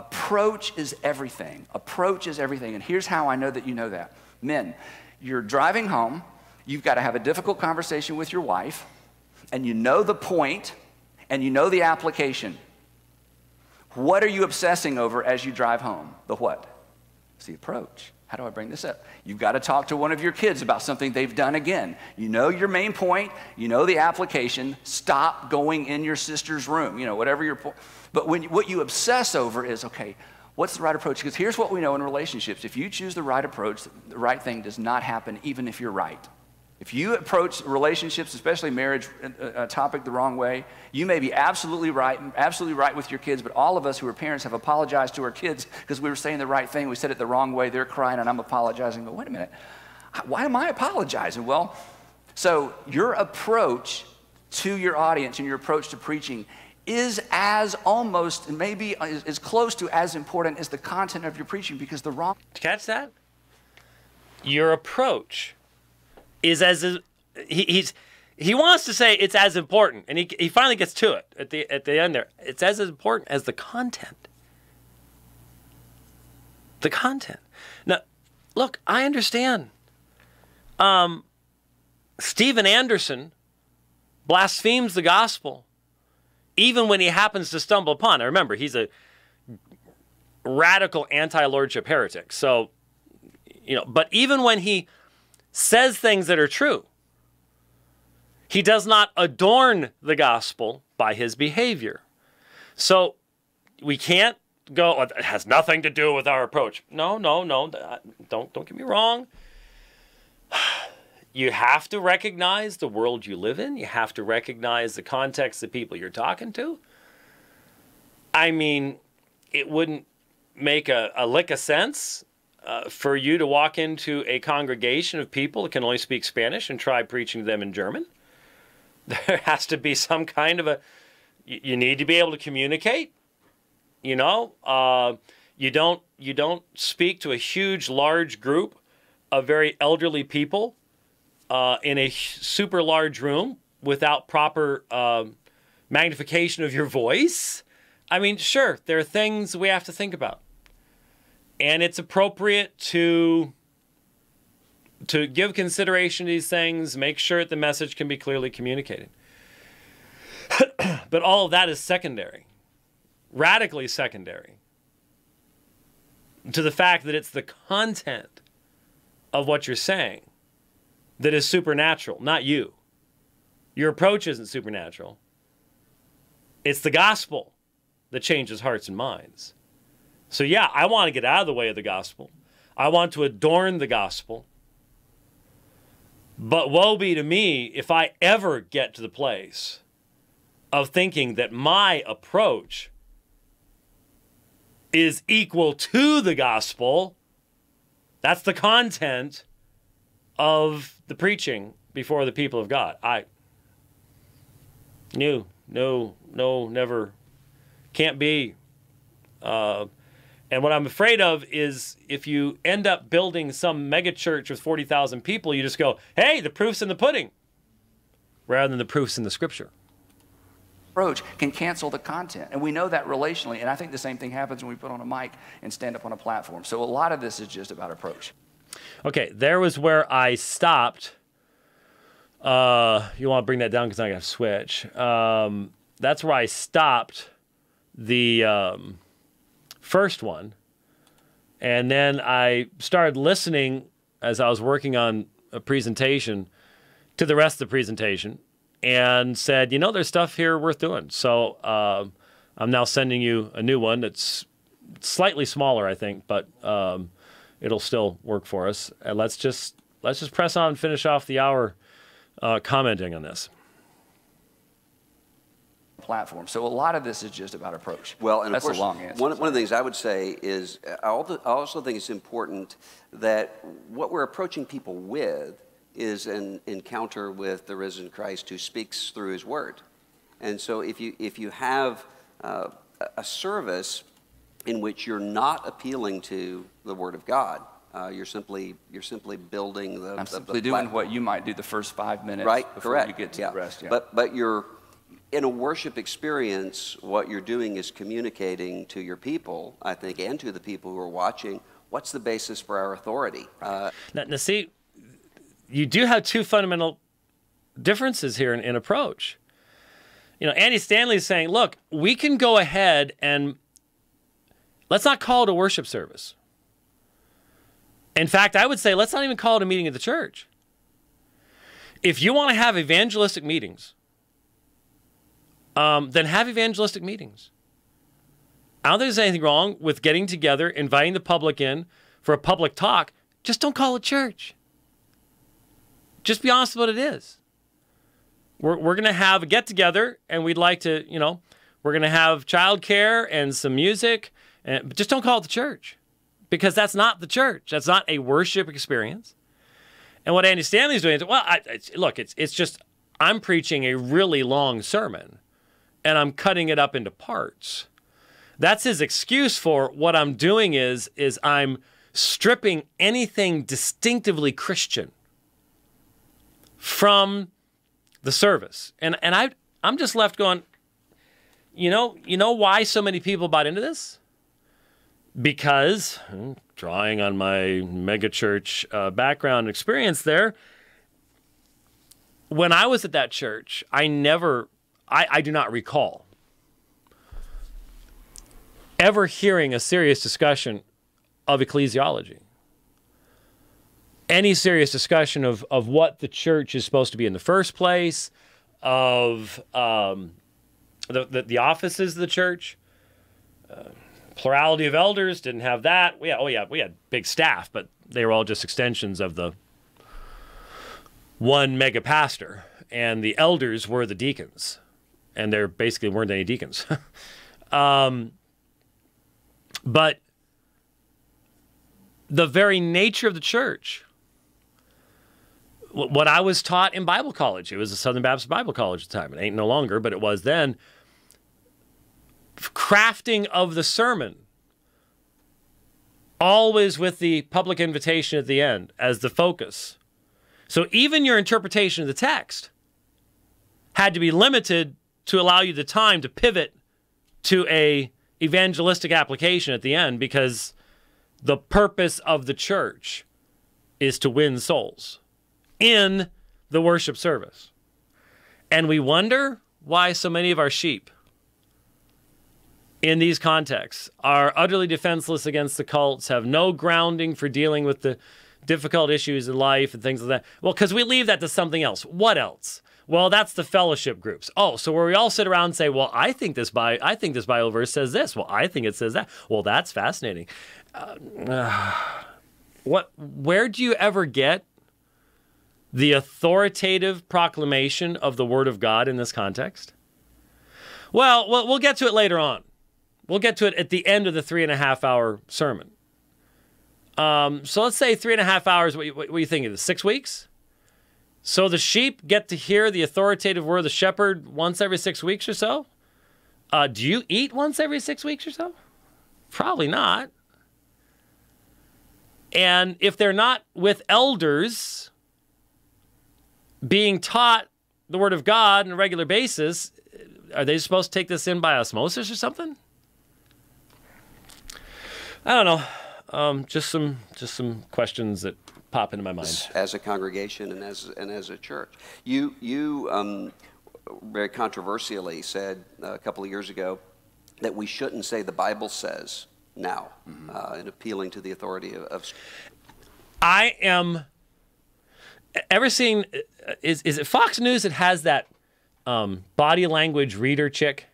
Approach is everything. Approach is everything. And here's how I know that you know that. Men, you're driving home, you've got to have a difficult conversation with your wife, and you know the point and you know the application. What are you obsessing over as you drive home? The what? It's the approach. How do I bring this up? You've got to talk to one of your kids about something they've done again. You know your main point, you know the application. Stop going in your sister's room, you know, whatever your point. But when, what you obsess over is okay, what's the right approach? Because here's what we know in relationships if you choose the right approach, the right thing does not happen even if you're right. If you approach relationships, especially marriage, a, topic the wrong way, you may be absolutely right, absolutely right with your kids, but all of us who are parents have apologized to our kids because we were saying the right thing. We said it the wrong way. They're crying, and I'm apologizing. But wait a minute, why am I apologizing? Well, so your approach to your audience and your approach to preaching is as almost, maybe as close to as important as the content of your preaching because the wrong. Catch that? Your approach is as he, he's he wants to say it's as important, and he he finally gets to it at the at the end there. It's as important as the content. The content. Now, look, I understand. Um, Steven Anderson blasphemes the gospel, even when he happens to stumble upon. Now, remember, he's a radical anti-lordship heretic. So, you know, but even when he says things that are true. He does not adorn the gospel by his behavior. So we can't go, "Oh, it has nothing to do with our approach. No, no, no. Don't, don't get me wrong. *sighs* You have to recognize the world you live in. You have to recognize the context of people you're talking to. I mean, it wouldn't make a, a lick of sense uh, for you to walk into a congregation of people that can only speak Spanish and try preaching to them in German. *laughs* There has to be some kind of a. You, need to be able to communicate. You know, uh, you don't you don't speak to a huge, large group of very elderly people uh, in a super large room without proper um, magnification of your voice. I mean, sure, there are things we have to think about and it's appropriate to to give consideration to these things, make sure that the message can be clearly communicated. *clears throat* but all of that is secondary, radically secondary to the fact that it's the content of what you're saying that is supernatural, not you. Your approach isn't supernatural. It's the gospel that changes hearts and minds. So, yeah, I want to get out of the way of the gospel. I want to adorn the gospel. But woe be to me if I ever get to the place of thinking that my approach is equal to the gospel. That's the content of the preaching before the people of God. I no, no, no, never, can't be. Uh, and what I'm afraid of is if you end up building some megachurch with 40,000 people, you just go, hey, the proof's in the pudding, rather than the proof's in the scripture. Approach can cancel the content. And we know that relationally. And I think the same thing happens when we put on a mic and stand up on a platform. So a lot of this is just about approach. Okay, there was where I stopped. Uh, you want to bring that down because I got to switch. Um, that's where I stopped the. Um, first one. And then I started listening as I was working on a presentation to the rest of the presentation and said, you know, there's stuff here worth doing. So uh, I'm now sending you a new one that's slightly smaller, I think, but um, it'll still work for us. And let's just let's just press on and finish off the hour uh, commenting on this platform. So a lot of this is just about approach. Well, and that's of course, a long answer. One, one of the things I would say is I also think it's important that what we're approaching people with is an encounter with the risen Christ who speaks through his word. And so if you, if you have uh, a service in which you're not appealing to the word of God, uh, you're simply you're simply building the. I'm the, simply the doing platform. what you might do the first five minutes right. before Correct. you get to yeah. the rest. Yeah. But but you're in a worship experience, what you're doing is communicating to your people, I think, and to the people who are watching, what's the basis for our authority. Uh, now, now, see, you do have two fundamental differences here in, in approach. You know, Andy Stanley is saying, look, we can go ahead and let's not call it a worship service. In fact, I would say let's not even call it a meeting of the church. If you want to have evangelistic meetings, um, then have evangelistic meetings. I don't think there's anything wrong with getting together, inviting the public in for a public talk. Just don't call it church. Just be honest about what it is. We're, we're going to have a get together and we'd like to, you know, we're going to have childcare and some music, and, but just don't call it the church because that's not the church. That's not a worship experience. And what Andy Stanley's doing is, well, I, it's, look, it's, it's just, I'm preaching a really long sermon and I'm cutting it up into parts. That's his excuse for what I'm doing is is I'm stripping anything distinctively Christian from the service. And and I I'm just left going you know, you know why so many people bought into this? Because hmm, drawing on my megachurch uh, background experience there, when I was at that church, I never I, I do not recall ever hearing a serious discussion of ecclesiology. any serious discussion of, of what the church is supposed to be in the first place, of um, the, the, the offices of the church. Uh, plurality of elders didn't have that. We had, oh yeah, we had big staff, but they were all just extensions of the one mega pastor, and the elders were the deacons, and there basically weren't any deacons. *laughs* um, but the very nature of the church, what I was taught in Bible college, it was a Southern Baptist Bible College at the time. It ain't no longer, but it was then. Crafting of the sermon, always with the public invitation at the end as the focus. So even your interpretation of the text had to be limited to allow you the time to pivot to a evangelistic application at the end because the purpose of the church is to win souls in the worship service. And we wonder why so many of our sheep in these contexts are utterly defenseless against the cults, have no grounding for dealing with the difficult issues in life and things like that. Well, because we leave that to something else. What else? Well, that's the fellowship groups. Oh, so where we all sit around and say, "Well, I think this Bi- I think this Bible verse says this. Well, I think it says that. Well, that's fascinating." Uh, *sighs* what? Where do you ever get the authoritative proclamation of the Word of God in this context? Well, well, we'll get to it later on. We'll get to it at the end of the three and a half hour sermon. Um, so let's say three and a half hours. What, what, what are you thinking? Six weeks? So the sheep get to hear the authoritative word of the shepherd once every six weeks or so? Uh, do you eat once every six weeks or so? Probably not. And if they're not with elders being taught the word of God on a regular basis, are they supposed to take this in by osmosis or something? I don't know. Um, just some just some questions that pop into my mind. As a congregation and as and as a church, you you um, very controversially said a couple of years ago that we shouldn't say the Bible says now, mm-hmm. uh, in appealing to the authority of, of. I am. Ever seen? Is is it Fox News that has that um, body language reader chick?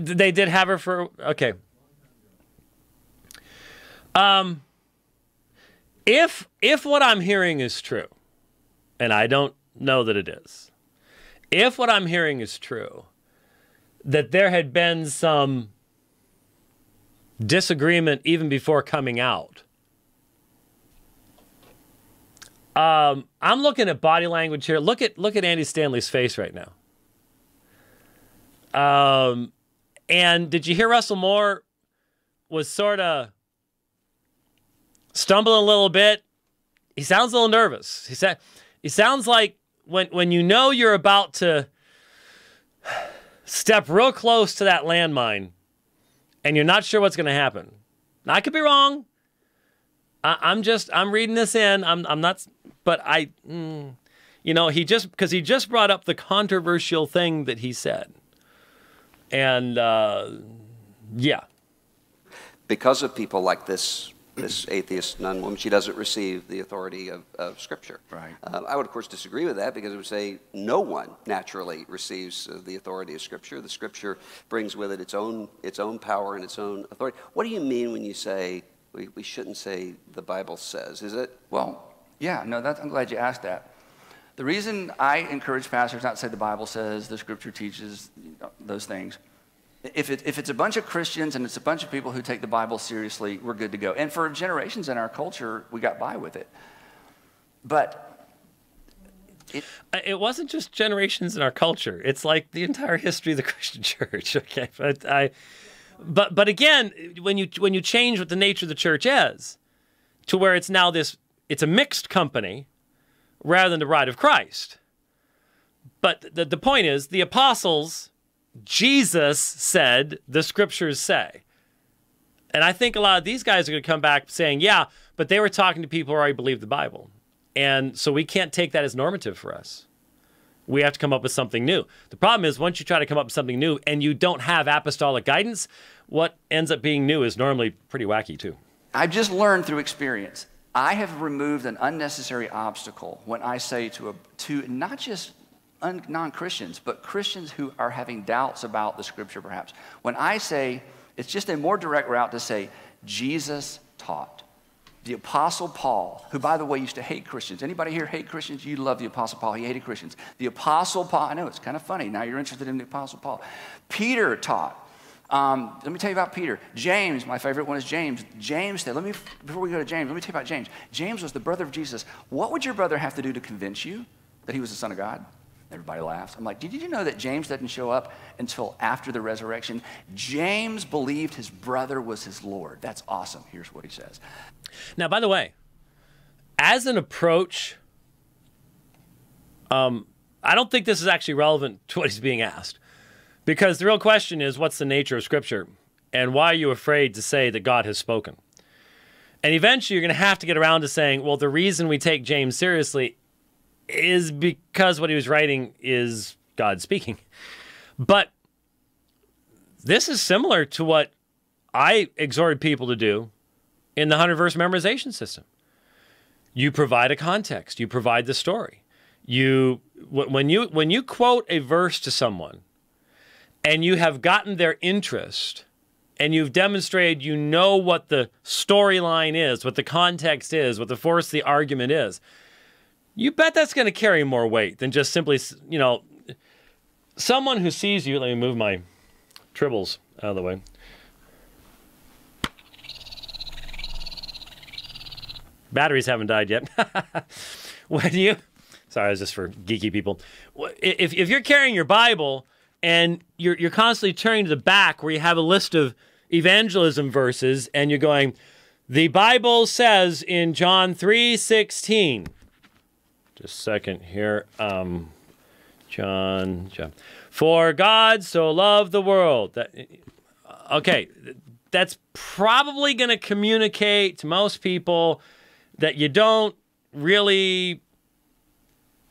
They did have her for okay. Um, if if what I'm hearing is true, and I don't know that it is, if what I'm hearing is true, that there had been some disagreement even before coming out. Um, I'm looking at body language here. Look at look at Andy Stanley's face right now. Um, and did you hear Russell Moore was sort of stumbling a little bit? He sounds a little nervous. He said he sounds like when when you know you're about to step real close to that landmine and you're not sure what's going to happen. Now, I could be wrong. I, am just I'm reading this in. I'm I'm not, but I, mm, you know, he just because he just brought up the controversial thing that he said. And uh, yeah. Because of people like this, this atheist nun woman, she doesn't receive the authority of, of Scripture. Right. Uh, I would, of course, disagree with that because it would say no one naturally receives uh, the authority of Scripture. The Scripture brings with it its own, its own power and its own authority. What do you mean when you say we, we shouldn't say the Bible says? Is it? Well, yeah, no, that's, I'm glad you asked that. The reason I encourage pastors not to say the Bible says, the scripture teaches you know, those things, if, it, if it's a bunch of Christians and it's a bunch of people who take the Bible seriously, we're good to go. And for generations in our culture, we got by with it. But it, uh, it wasn't just generations in our culture. It's like the entire history of the *laughs* Christian church. *laughs* Okay, but I, but but again, when you when you change what the nature of the church is, to where it's now this, it's a mixed company rather than the bride of Christ. But the, the point is, the apostles, Jesus said, the scriptures say. And I think a lot of these guys are going to come back saying, yeah, but they were talking to people who already believe the Bible. And so we can't take that as normative for us. We have to come up with something new. The problem is, once you try to come up with something new and you don't have apostolic guidance, what ends up being new is normally pretty wacky, too. I've just learned through experience. I have removed an unnecessary obstacle when I say to, a, to not just non Christians, but Christians who are having doubts about the scripture, perhaps. When I say, it's just a more direct route to say, Jesus taught. The Apostle Paul, who, by the way, used to hate Christians. Anybody here hate Christians? You love the Apostle Paul. He hated Christians. The Apostle Paul, I know it's kind of funny. Now you're interested in the Apostle Paul. Peter taught. Um, let me tell you about Peter. James, my favorite one is James. James said, let me, before we go to James, let me tell you about James. James was the brother of Jesus. What would your brother have to do to convince you that he was the Son of God? Everybody laughs. I'm like, did you know that James doesn't show up until after the resurrection? James believed his brother was his Lord. That's awesome. Here's what he says. Now, by the way, as an approach, um, I don't think this is actually relevant to what he's being asked. Because the real question is what's the nature of Scripture? And why are you afraid to say that God has spoken? And eventually you're going to have to get around to saying, well, the reason we take James seriously is because what he was writing is God speaking. But this is similar to what I exhorted people to do in the 100 verse memorization system. You provide a context, you provide the story. You when you when you quote a verse to someone, and you have gotten their interest and you've demonstrated you know what the storyline is, what the context is, what the force of the argument is, you bet that's going to carry more weight than just simply, you know, someone who sees you. Let me move my tribbles out of the way. Batteries haven't died yet. *laughs* when you, sorry, this is just for geeky people. If, if you're carrying your Bible and you're, you're constantly turning to the back where you have a list of evangelism verses and you're going, the Bible says in John 3 16. A second here. Um, John, John. For God so loved the world. That, okay, that's probably going to communicate to most people that you don't really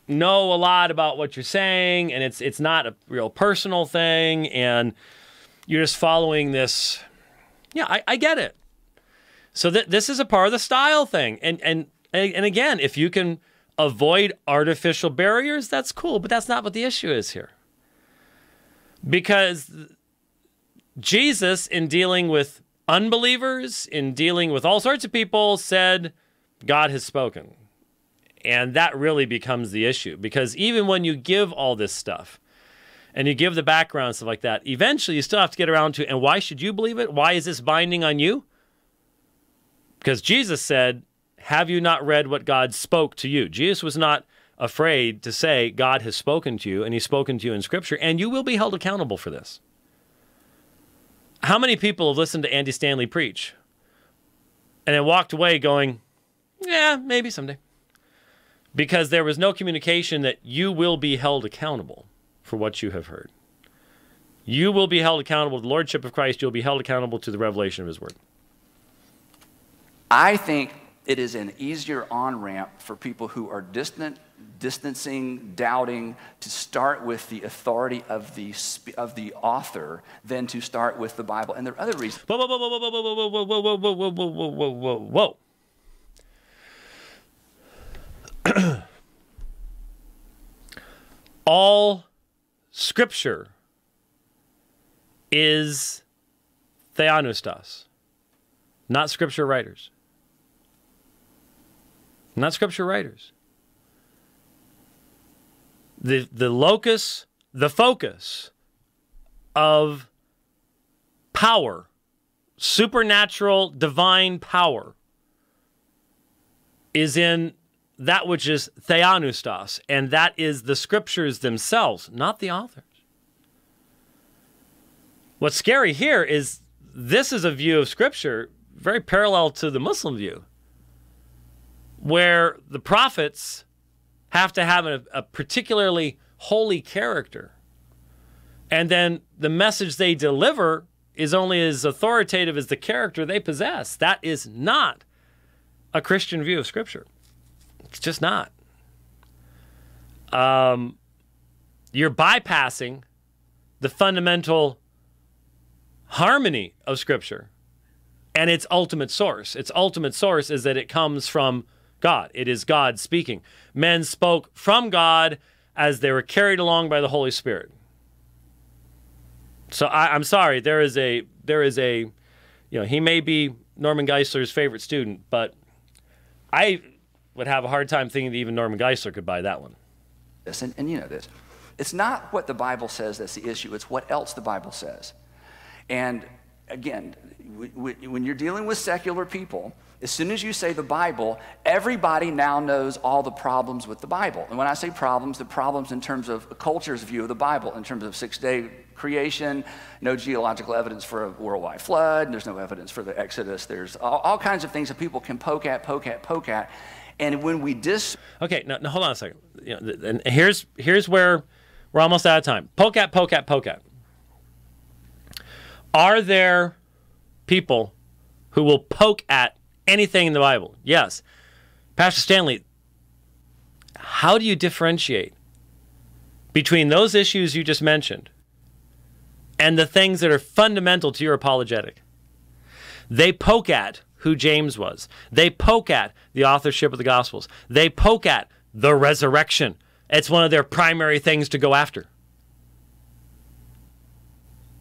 know a lot about what you're saying and it's it's not a real personal thing and you're just following this yeah i, I get it so th- this is a part of the style thing and and and again if you can avoid artificial barriers that's cool but that's not what the issue is here because jesus in dealing with unbelievers in dealing with all sorts of people said god has spoken and that really becomes the issue because even when you give all this stuff and you give the background stuff like that, eventually you still have to get around to, and why should you believe it? Why is this binding on you? Because Jesus said, Have you not read what God spoke to you? Jesus was not afraid to say, God has spoken to you, and He's spoken to you in Scripture, and you will be held accountable for this. How many people have listened to Andy Stanley preach and then walked away going, Yeah, maybe someday? because there was no communication that you will be held accountable for what you have heard. You will be held accountable to the Lordship of Christ. You'll be held accountable to the revelation of His Word. I think it is an easier on ramp for people who are distant, distancing, doubting, to start with the authority of the, of the author than to start with the Bible. And there are other reasons. Whoa, whoa, whoa, whoa, whoa, whoa, whoa, whoa, whoa, whoa, whoa, whoa, whoa, whoa, whoa. all scripture is theopneustos, not scripture writers. Not scripture writers. The, the locus, the focus of power, supernatural, divine power, is in that which is theopneustos, and that is the scriptures themselves, not the authors. What's scary here is this is a view of scripture very parallel to the Muslim view, where the prophets have to have a, a particularly holy character. And then the message they deliver is only as authoritative as the character they possess. That is not a Christian view of Scripture. It's just not. Um, you're bypassing the fundamental harmony of Scripture and its ultimate source. Its ultimate source is that it comes from God. It is God speaking. Men spoke from God as they were carried along by the Holy Spirit. So I, am sorry, there is a there is a you know, he may be Norman Geisler's favorite student, but I would have a hard time thinking that even Norman Geisler could buy that one. This, and, and you know this. It's not what the Bible says that's the issue, it's what else the Bible says. And again, when you're dealing with secular people, as soon as you say the Bible, everybody now knows all the problems with the Bible. And when I say problems, the problems in terms of a culture's view of the Bible, in terms of six day creation, no geological evidence for a worldwide flood, there's no evidence for the Exodus, there's all, all kinds of things that people can poke at, poke at, poke at. And when we dis. Okay, now, now hold on a second. You know, and here's, here's where we're almost out of time. Poke at, poke at, poke at. Are there people who will poke at anything in the Bible. Yes. Pastor Stanley, how do you differentiate between those issues you just mentioned and the things that are fundamental to your apologetic? They poke at who James was. They poke at the authorship of the Gospels. They poke at the resurrection. It's one of their primary things to go after.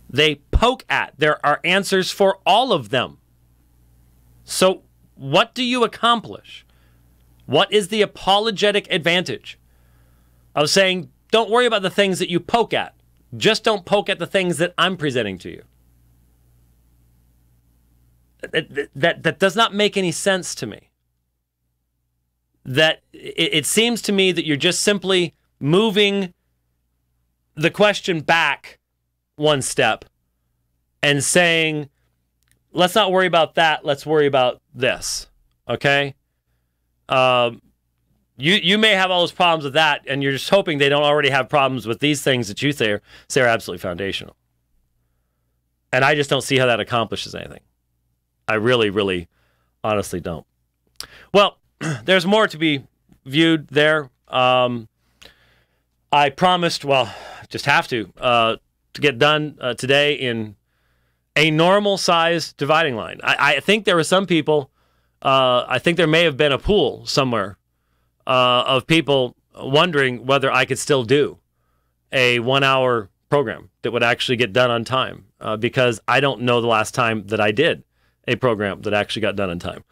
They poke at. There are answers for all of them. So what do you accomplish? What is the apologetic advantage of saying, don't worry about the things that you poke at, just don't poke at the things that I'm presenting to you? That, that, that does not make any sense to me. That it, it seems to me that you're just simply moving the question back one step and saying, let's not worry about that. Let's worry about this. Okay. Um, you you may have all those problems with that, and you're just hoping they don't already have problems with these things that you say are, say are absolutely foundational. And I just don't see how that accomplishes anything. I really, really, honestly don't. Well, *clears throat* there's more to be viewed there. Um, I promised, well, just have to, uh, to get done uh, today in a normal size dividing line. I, I think there were some people, uh, I think there may have been a pool somewhere uh, of people wondering whether I could still do a one hour program that would actually get done on time uh, because I don't know the last time that I did a program that actually got done on time.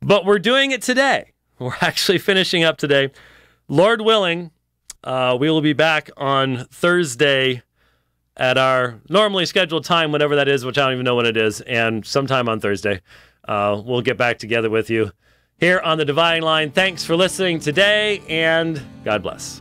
But we're doing it today. *laughs* We're actually finishing up today. Lord willing, uh, we will be back on Thursday at our normally scheduled time, whatever that is, which I don't even know what it is, and sometime on Thursday, uh, we'll get back together with you here on the Dividing Line. Thanks for listening today, and God bless.